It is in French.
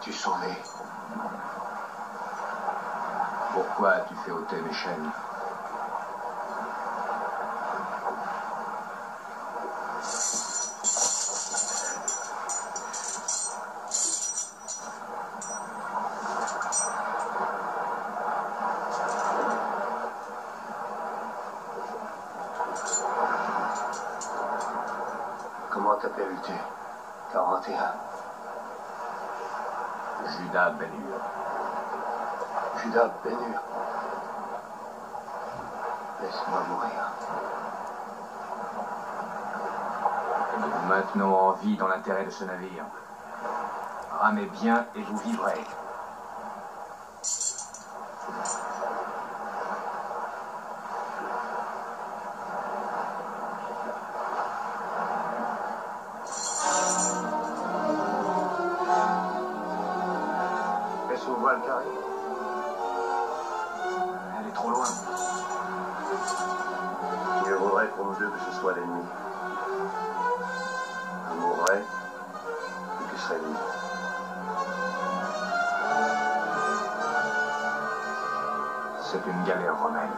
m'as-tu sauvé Pourquoi as-tu fait ôter mes chaînes Comment t'appelles-tu? 41. Judas Ben-Hur. Judas Bénur. Laisse-moi mourir. Nous maintenons en vie dans l'intérêt de ce navire. Ramez bien et vous vivrez. Elle est trop loin. Il vaudrait pour nous deux que ce soit l'ennemi. Je mourrais et tu serais libre. C'est une galère romaine.